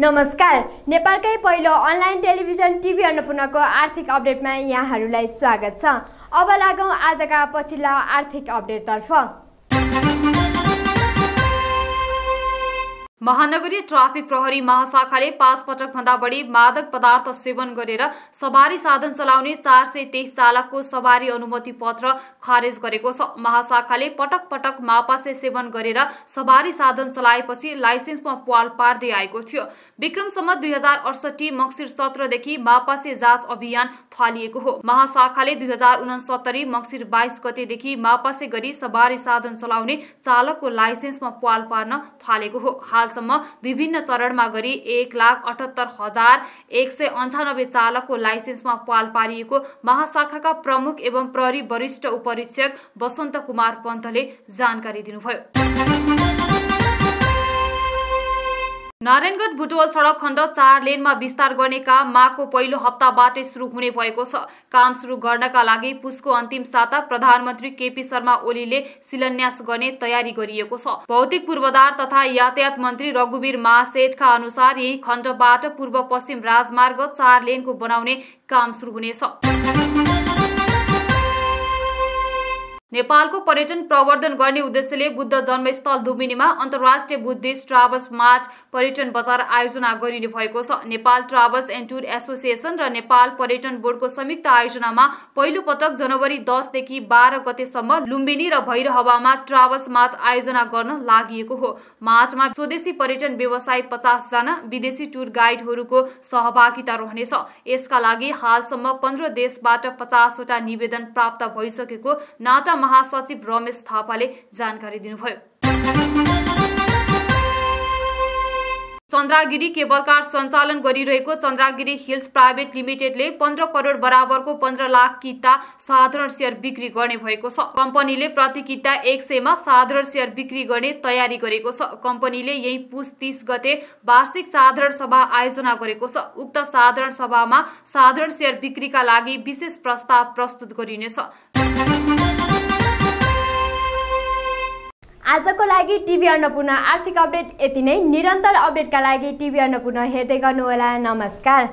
नमस्कार। नेपालकै पहिलो अनलाइन टेलिभिजन टिभी अन्नपूर्णको आर्थिक अपडेटमा यहाँहरूलाई स्वागत छ। अब लागौँ आजका पछिल्ला आर्थिक अपडेटतर्फ। महानगरीय ट्राफिक प्रहरी महाशाखाले पाँच पटक भन्दा बढी मादक पदार्थ सेवन गरेर सवारी साधन चलाउने चार सय तेइस चालकको सवारी अनुमति पत्र खारेज गरेको छ। महाशाखाले पटक पटक मापासे सेवन गरेर सवारी साधन चलाएपछि लाइसेन्समा पाल पार्दै आएको थियो। विक्रमसम्म दुई हजार अडसठी मङ्सिर सत्रदेखि मापासे जाँच अभियान थालिएको हो। महाशाखाले दुई हजार उनसत्तरी मङ्सिर बाइस गतेदेखि मापासे गरी सवारी साधन चलाउने चालकको लाइसेन्समा पाल पार्न थालेको हो। हालसम्म विभिन्न चरणमा गरी एक लाख अठहत्तर हजार एक सय अन्ठानब्बे चालकको लाइसेन्समा पाल पारिएको महाशाखाका प्रमुख एवं प्रहरी वरिष्ठ उपरीक्षक वसन्त कुमार पन्तले जानकारी दिनुभयो। नारायणगढ बुटवल सड़क खण्ड चार लेनमा विस्तार गर्ने काम माघको पहिलो हप्ताबाटै शुरू हुने भएको छ। काम शुरू गर्नका लागि पुसको अन्तिम साता प्रधानमन्त्री केपी शर्मा ओलीले शिलान्यास गर्ने तयारी गरिएको छ। भौतिक पूर्वाधार तथा यातायात मन्त्री रघुवीर महासेठका अनुसार यही खण्डबाट पूर्व पश्चिम राजमार्ग चार लेनको बनाउने काम शुरू हुनेछ। नेपालको पर्यटन प्रवर्धन गर्ने उद्देश्यले बुद्ध जन्मस्थल लुम्बिनीमा अन्तर्राष्ट्रिय बुद्धिस्ट ट्राभल्स मार्च पर्यटन बजार आयोजना गरिने भएको छ। Nepal travels and tour association र नेपाल पर्यटन बोर्डको संयुक्त आयोजनामा पहिलो पटक जनवरी दसदेखि बाह्र गतेसम्म लुम्बिनी र भैरहवामा ट्राभल्स मार्च आयोजना गर्न लागि हो। मार्चमा स्वदेशी पर्यटन व्यवसाय पचास जना विदेशी टुर गाइडहरूको सहभागिता रहनेछ। यसका लागि हालसम्म पन्ध्र देशबाट पचासवटा निवेदन प्राप्त भइसकेको नाटा महासचिव रमेश थापाले जानकारी दिनुभयो। चन्द्रागिरी केबल कार सञ्चालन गरिरहेको चन्द्रागिरी हिल्स प्राइभेट लिमिटेडले पन्ध्र करोड बराबरको पन्ध्र लाख किता साधारण सेयर बिक्री गर्ने भएको छ। कम्पनीले प्रति किता एक सयमा साधारण सेयर बिक्री गर्ने तयारी गरेको छ। कम्पनीले यही पुस तीस गते वार्षिक साधारण सभा आयोजना गरेको छ। उक्त साधारण सभामा साधारण सेयर बिक्रीका लागि विशेष प्रस्ताव प्रस्तुत गरिनेछ। आजको लागि टिभी अन्नपूर्ण आर्थिक अपडेट यति नै। निरन्तर अपडेटका लागि टिभी अन्नपूर्ण हेर्दै गर्नुहोला। नमस्कार।